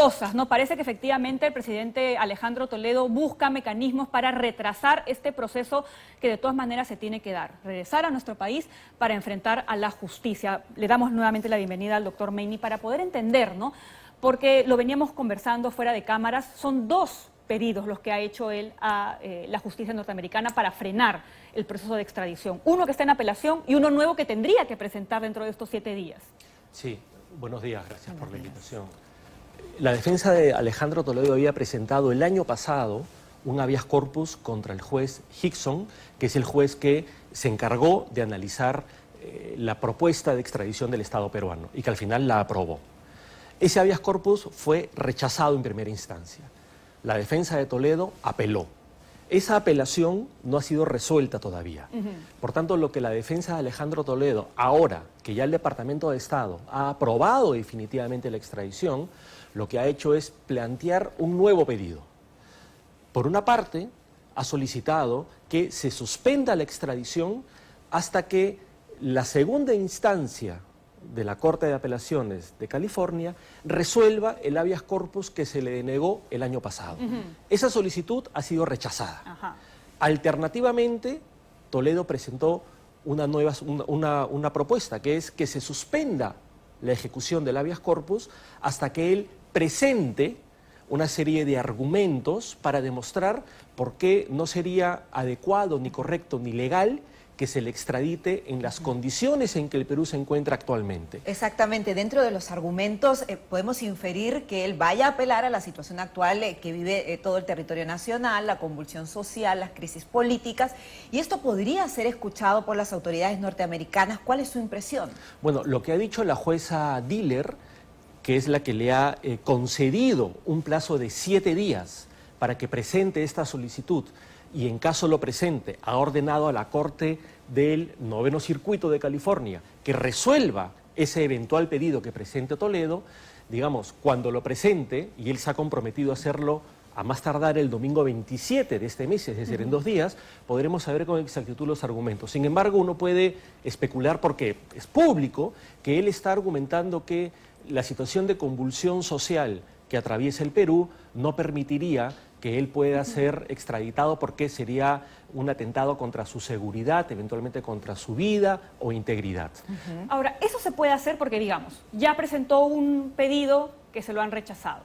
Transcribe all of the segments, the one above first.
cosas, ¿no? Parece que efectivamente el presidente Alejandro Toledo busca mecanismos para retrasar este proceso que de todas maneras se tiene que dar. Regresar a nuestro país para enfrentar a la justicia. Le damos nuevamente la bienvenida al doctor Meini para poder entender, ¿no? Porque lo veníamos conversando fuera de cámaras, son dos pedidos los que ha hecho él a eh, la justicia norteamericana para frenar el proceso de extradición. Uno que está en apelación y uno nuevo que tendría que presentar dentro de estos siete días. Sí, buenos días, gracias por la invitación. La defensa de Alejandro Toledo había presentado el año pasado un habeas corpus contra el juez Hickson, que es el juez que se encargó de analizar eh, la propuesta de extradición del Estado peruano y que al final la aprobó. Ese habeas corpus fue rechazado en primera instancia. La defensa de Toledo apeló. Esa apelación no ha sido resuelta todavía. Por tanto, lo que la defensa de Alejandro Toledo, ahora que ya el Departamento de Estado ha aprobado definitivamente la extradición, lo que ha hecho es plantear un nuevo pedido. Por una parte, ha solicitado que se suspenda la extradición hasta que la segunda instancia de la Corte de Apelaciones de California resuelva el habeas corpus que se le denegó el año pasado. Esa solicitud ha sido rechazada. Alternativamente, Toledo presentó una, nueva, una, propuesta, que es que se suspenda la ejecución del habeas corpus hasta que él presente una serie de argumentos para demostrar por qué no sería adecuado, ni correcto, ni legal que se le extradite en las condiciones en que el Perú se encuentra actualmente. Exactamente, dentro de los argumentos eh, podemos inferir que él vaya a apelar a la situación actual eh, que vive eh, todo el territorio nacional, la convulsión social, las crisis políticas, y esto podría ser escuchado por las autoridades norteamericanas. ¿Cuál es su impresión? Bueno, lo que ha dicho la jueza Diller, que es la que le ha concedido un plazo de siete días para que presente esta solicitud, y en caso lo presente, ha ordenado a la Corte del Noveno Circuito de California que resuelva ese eventual pedido que presente Toledo, digamos, cuando lo presente, y él se ha comprometido a hacerlo a más tardar el domingo 27 de este mes, es decir, en dos días, podremos saber con exactitud los argumentos. Sin embargo, uno puede especular, porque es público, que él está argumentando que la situación de convulsión social que atraviesa el Perú no permitiría que él pueda ser extraditado porque sería un atentado contra su seguridad, eventualmente contra su vida o integridad. Ahora, eso se puede hacer porque, digamos, ya presentó un pedido que se lo han rechazado.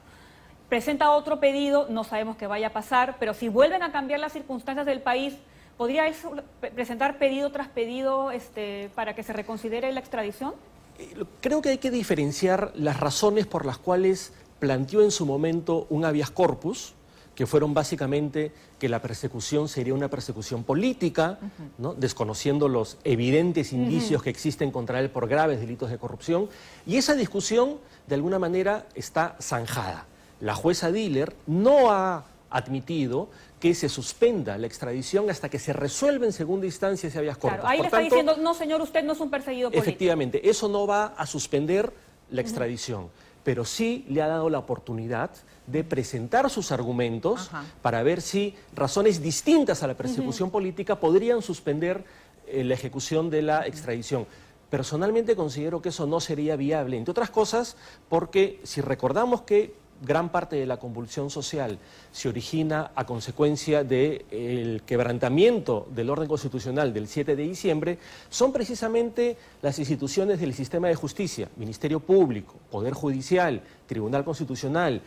Presenta otro pedido, no sabemos qué vaya a pasar, pero si vuelven a cambiar las circunstancias del país, ¿podría eso presentar pedido tras pedido este, para que se reconsidere la extradición? Eh, creo que hay que diferenciar las razones por las cuales planteó en su momento un habeas corpus, que fueron básicamente que la persecución sería una persecución política, ¿no? desconociendo los evidentes indicios que existen contra él por graves delitos de corrupción, y esa discusión de alguna manera está zanjada. La jueza Diller no ha admitido que se suspenda la extradición hasta que se resuelva en segunda instancia ese habeas corpus. ahí le está diciendo, no señor, usted no es un perseguido político. Efectivamente, eso no va a suspender la extradición pero sí le ha dado la oportunidad de presentar sus argumentos para ver si razones distintas a la persecución política podrían suspender eh, la ejecución de la extradición. Personalmente considero que eso no sería viable, entre otras cosas porque si recordamos que gran parte de la convulsión social se origina a consecuencia del quebrantamiento del orden constitucional del 7 de diciembre, son precisamente las instituciones del sistema de justicia, Ministerio Público, Poder Judicial, Tribunal Constitucional,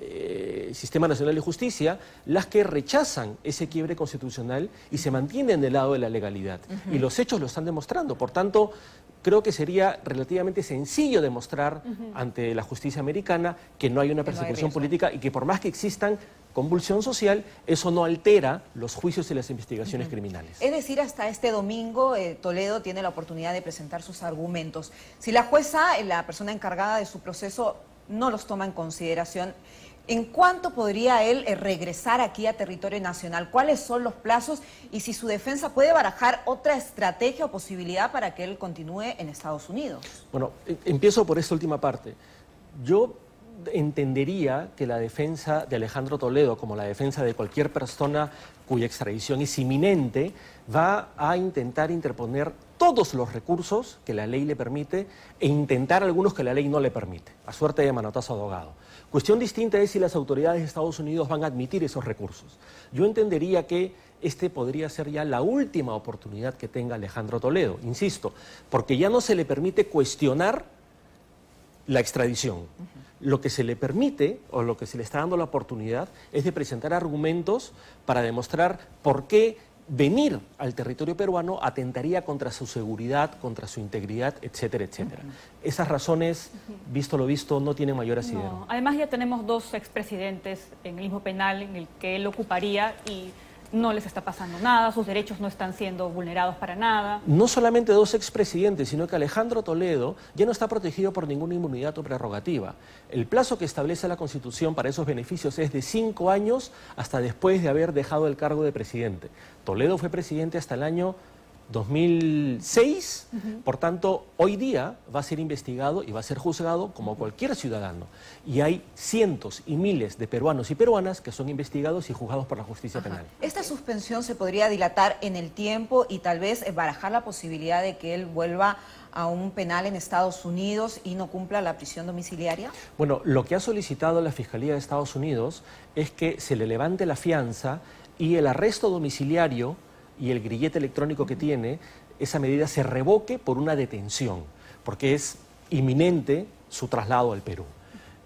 eh, Sistema Nacional de Justicia, las que rechazan ese quiebre constitucional y se mantienen del lado de la legalidad. Y los hechos lo están demostrando. Por tanto, creo que sería relativamente sencillo demostrar ante la justicia americana que no hay una persecución política y que por más que existan convulsión social, eso no altera los juicios y las investigaciones criminales. Es decir, hasta este domingo eh, Toledo tiene la oportunidad de presentar sus argumentos. Si la jueza, eh, la persona encargada de su proceso, no los toma en consideración, ¿En cuánto podría él eh, regresar aquí a territorio nacional? ¿Cuáles son los plazos? Y si su defensa puede barajar otra estrategia o posibilidad para que él continúe en Estados Unidos. Bueno, e, empiezo por esta última parte. Yo entendería que la defensa de Alejandro Toledo, como la defensa de cualquier persona cuya extradición es inminente, va a intentar interponer todos los recursos que la ley le permite e intentar algunos que la ley no le permite, a suerte de manotazo abogado. Cuestión distinta es si las autoridades de Estados Unidos van a admitir esos recursos. Yo entendería que este podría ser ya la última oportunidad que tenga Alejandro Toledo, insisto, porque ya no se le permite cuestionar la extradición. Lo que se le permite o lo que se le está dando la oportunidad es de presentar argumentos para demostrar por qué venir al territorio peruano atentaría contra su seguridad, contra su integridad, etcétera, etcétera. Esas razones, visto lo visto, no tienen mayor asidero. Además ya tenemos dos expresidentes en el mismo penal en el que él ocuparía y no les está pasando nada, sus derechos no están siendo vulnerados para nada. No solamente dos expresidentes, sino que Alejandro Toledo ya no está protegido por ninguna inmunidad o prerrogativa. El plazo que establece la Constitución para esos beneficios es de cinco años hasta después de haber dejado el cargo de presidente. Toledo fue presidente hasta el año 2006, por tanto, hoy día va a ser investigado y va a ser juzgado como cualquier ciudadano. Y hay cientos y miles de peruanos y peruanas que son investigados y juzgados por la justicia penal. ¿Esta suspensión se podría dilatar en el tiempo y tal vez barajar la posibilidad de que él vuelva a un penal en Estados Unidos y no cumpla la prisión domiciliaria? Bueno, lo que ha solicitado la Fiscalía de Estados Unidos es que se le levante la fianza y el arresto domiciliario y el grillete electrónico que tiene, esa medida se revoque por una detención, porque es inminente su traslado al Perú.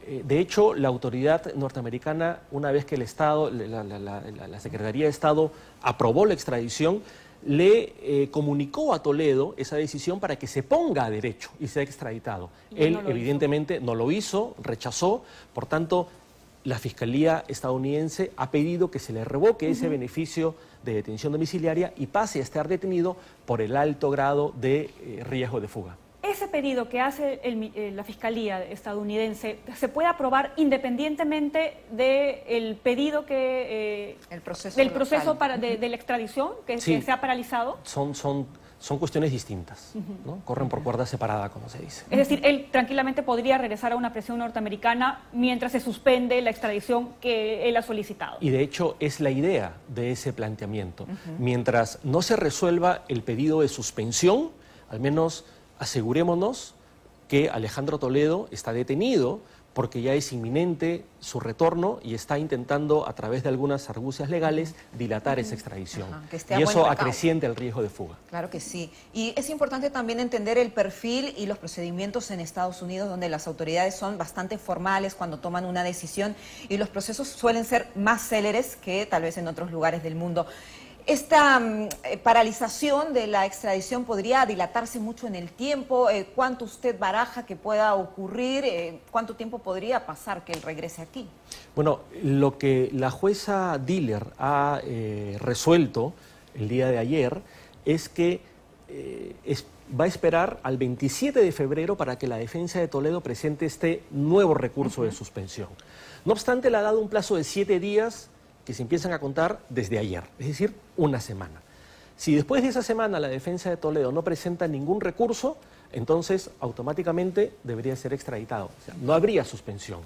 Eh, de hecho, la autoridad norteamericana, una vez que el Estado, la, Secretaría de Estado aprobó la extradición, le eh, comunicó a Toledo esa decisión para que se ponga a derecho y sea extraditado. Él, evidentemente, no lo hizo, rechazó, por tanto, la Fiscalía estadounidense ha pedido que se le revoque ese beneficio de detención domiciliaria y pase a estar detenido por el alto grado de eh, riesgo de fuga. Ese pedido que hace eh, la Fiscalía estadounidense se puede aprobar independientemente del pedido que... Eh, el proceso del proceso para, de, la extradición que, que se ha paralizado. Son, son son cuestiones distintas, ¿no? corren por cuerda separada, como se dice. Es decir, él tranquilamente podría regresar a una presión norteamericana mientras se suspende la extradición que él ha solicitado. Y de hecho es la idea de ese planteamiento. Mientras no se resuelva el pedido de suspensión, al menos asegurémonos que Alejandro Toledo está detenido porque ya es inminente su retorno y está intentando, a través de algunas argucias legales, dilatar esa extradición. y eso acreciente el riesgo de fuga. Claro que sí. Y es importante también entender el perfil y los procedimientos en Estados Unidos, donde las autoridades son bastante formales cuando toman una decisión y los procesos suelen ser más céleres que tal vez en otros lugares del mundo. Esta mm, eh, paralización de la extradición podría dilatarse mucho en el tiempo. Eh, ¿Cuánto usted baraja que pueda ocurrir? Eh, ¿Cuánto tiempo podría pasar que él regrese aquí? Bueno, lo que la jueza Diller ha resuelto el día de ayer es que va a esperar al 27 de febrero para que la defensa de Toledo presente este nuevo recurso de suspensión. No obstante, le ha dado un plazo de siete días que se empiezan a contar desde ayer, es decir, una semana. Si después de esa semana la defensa de Toledo no presenta ningún recurso, entonces automáticamente debería ser extraditado. O sea, no habría suspensión.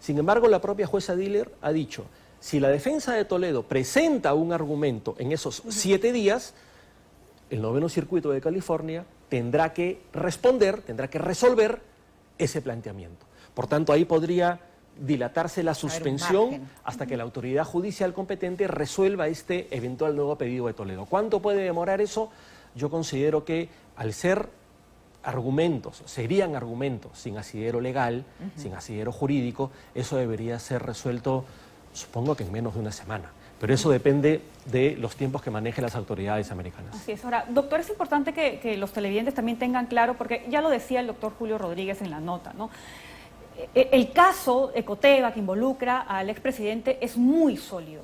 Sin embargo, la propia jueza Diller ha dicho, si la defensa de Toledo presenta un argumento en esos siete días, el noveno circuito de California tendrá que responder, tendrá que resolver ese planteamiento. Por tanto, ahí podría dilatarse la suspensión hasta que la autoridad judicial competente resuelva este eventual nuevo pedido de Toledo. ¿Cuánto puede demorar eso? Yo considero que al ser argumentos, serían argumentos sin asidero legal, sin asidero jurídico, eso debería ser resuelto, supongo que en menos de una semana. Pero eso depende de los tiempos que manejen las autoridades americanas. Así es. Ahora, doctor, es importante que, que los televidentes también tengan claro, porque ya lo decía el doctor Julio Rodríguez en la nota, ¿no? Eh, el caso Ecoteva que involucra al expresidente es muy sólido.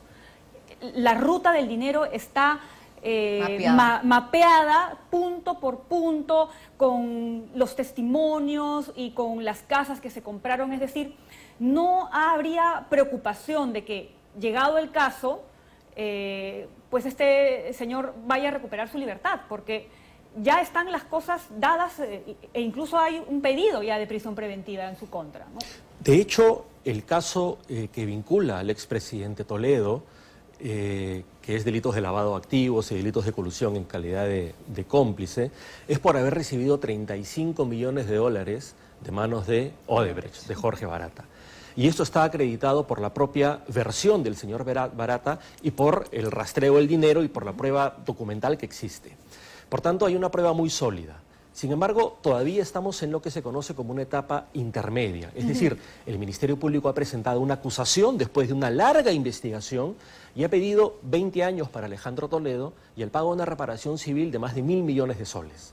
La ruta del dinero está eh, mapeada. punto por punto con los testimonios y con las casas que se compraron. Es decir, no habría preocupación de que, llegado el caso, eh, pues este señor vaya a recuperar su libertad, porque ya están las cosas dadas eh, e incluso hay un pedido ya de prisión preventiva en su contra. De hecho, el caso eh, que vincula al expresidente Toledo eh, que es delitos de lavado activos y delitos de colusión en calidad de, cómplice, es por haber recibido 35 millones de dólares de manos de Odebrecht, de Jorge Barata. Y esto está acreditado por la propia versión del señor Barata y por el rastreo del dinero y por la prueba documental que existe. Por tanto, hay una prueba muy sólida. Sin embargo, todavía estamos en lo que se conoce como una etapa intermedia. Es decir, el Ministerio Público ha presentado una acusación después de una larga investigación y ha pedido 20 años para Alejandro Toledo y el pago de una reparación civil de más de mil millones de soles.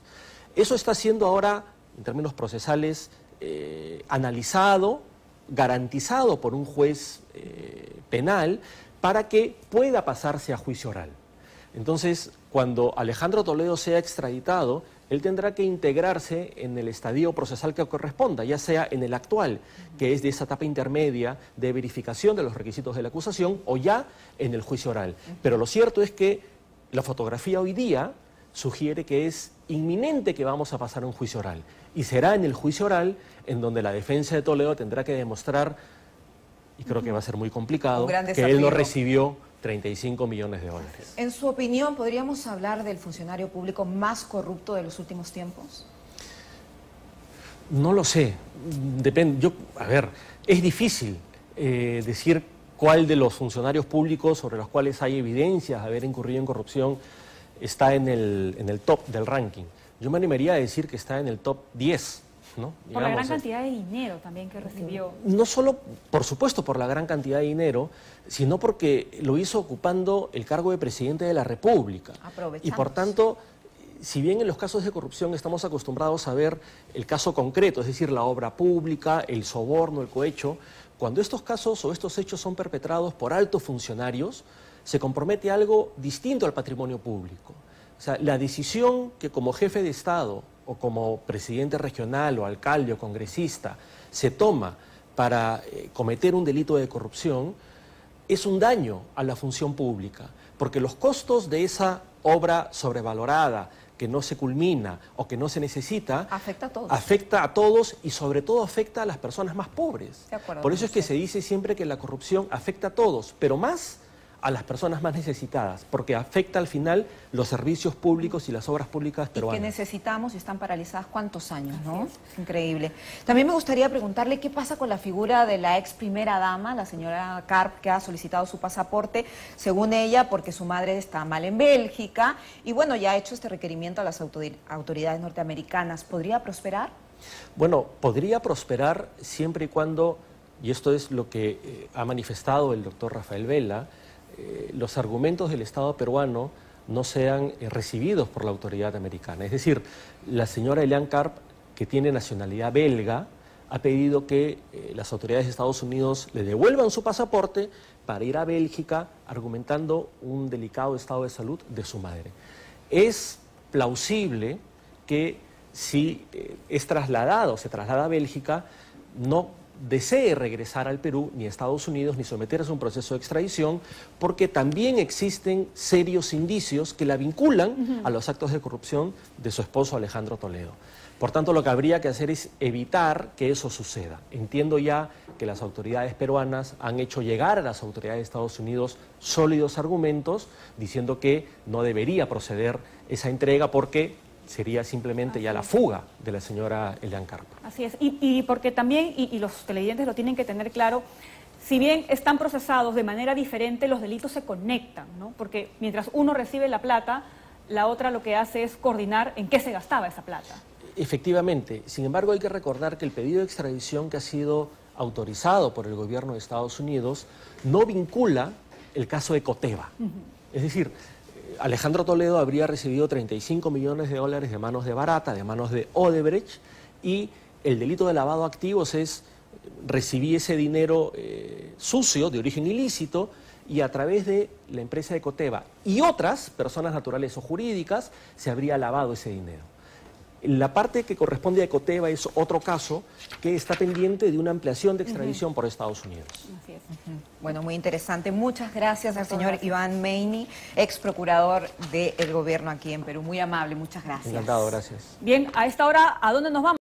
Eso está siendo ahora, en términos procesales, eh, analizado garantizado por un juez eh, penal para que pueda pasarse a juicio oral. Entonces, cuando Alejandro Toledo sea extraditado, él tendrá que integrarse en el estadio procesal que corresponda, ya sea en el actual, que es de esa etapa intermedia de verificación de los requisitos de la acusación, o ya en el juicio oral. Pero lo cierto es que la fotografía hoy día sugiere que es inminente que vamos a pasar a un juicio oral. Y será en el juicio oral en donde la defensa de Toledo tendrá que demostrar, y creo que va a ser muy complicado, que él no recibió 35 millones de dólares. En su opinión, ¿podríamos hablar del funcionario público más corrupto de los últimos tiempos? No lo sé. Depende. Yo, a ver, es difícil eh, decir cuál de los funcionarios públicos sobre los cuales hay evidencias de haber incurrido en corrupción está en el, en el top del ranking. Yo me animaría a decir que está en el top 10. ¿No? por la gran cantidad de dinero también que recibió. No solo, por supuesto, por la gran cantidad de dinero, sino porque lo hizo ocupando el cargo de presidente de la República. Y por tanto, si bien en los casos de corrupción estamos acostumbrados a ver el caso concreto, es decir, la obra pública, el soborno, el cohecho, cuando estos casos o estos hechos son perpetrados por altos funcionarios, se compromete algo distinto al patrimonio público. O sea, la decisión que como jefe de Estado o como presidente regional o alcalde o congresista se toma para eh, cometer un delito de corrupción es un daño a la función pública, porque los costos de esa obra sobrevalorada, que no se culmina o que no se necesita, afecta a todos. Afecta a todos y sobre todo afecta a las personas más pobres. Por eso es que se dice siempre que la corrupción afecta a todos, pero más a las personas más necesitadas, porque afecta al final los servicios públicos y las obras públicas peruanas. Y que necesitamos y están paralizadas cuántos años, ¿no? Increíble. También me gustaría preguntarle qué pasa con la figura de la ex primera dama, la señora Carp, que ha solicitado su pasaporte, según ella, porque su madre está mal en Bélgica, y bueno, ya ha hecho este requerimiento a las autoridades norteamericanas. ¿Podría prosperar? Bueno, podría prosperar siempre y cuando, y esto es lo que eh, ha manifestado el doctor Rafael Vela, eh, los argumentos del Estado peruano no sean eh, recibidos por la autoridad americana. Es decir, la señora Elian Karp, que tiene nacionalidad belga, ha pedido que eh, las autoridades de Estados Unidos le devuelvan su pasaporte para ir a Bélgica argumentando un delicado estado de salud de su madre. Es plausible que si es trasladado, se traslada a Bélgica, no desee regresar al Perú, ni a Estados Unidos, ni someterse a un proceso de extradición, porque también existen serios indicios que la vinculan a los actos de corrupción de su esposo Alejandro Toledo. Por tanto, lo que habría que hacer es evitar que eso suceda. Entiendo ya que las autoridades peruanas han hecho llegar a las autoridades de Estados Unidos sólidos argumentos diciendo que no debería proceder esa entrega porque sería simplemente ya la fuga de la señora Elian Carpa. Así es, y, porque también, y, los televidentes lo tienen que tener claro, si bien están procesados de manera diferente, los delitos se conectan, ¿no? Porque mientras uno recibe la plata, la otra lo que hace es coordinar en qué se gastaba esa plata. Efectivamente, sin embargo hay que recordar que el pedido de extradición que ha sido autorizado por el gobierno de Estados Unidos no vincula el caso de Coteva. Es decir, Alejandro Toledo habría recibido 35 millones de dólares de manos de Barata, de manos de Odebrecht, y el delito de lavado de activos es recibir ese dinero eh, sucio, de origen ilícito, y a través de la empresa de y otras personas naturales o jurídicas se habría lavado ese dinero. La parte que corresponde a Ecoteva es otro caso que está pendiente de una ampliación de extradición por Estados Unidos. Bueno, muy interesante. Muchas gracias al señor Iván Meini, ex procurador del gobierno aquí en Perú. Muy amable, muchas gracias. Encantado, gracias. Bien, a esta hora, ¿a dónde nos vamos?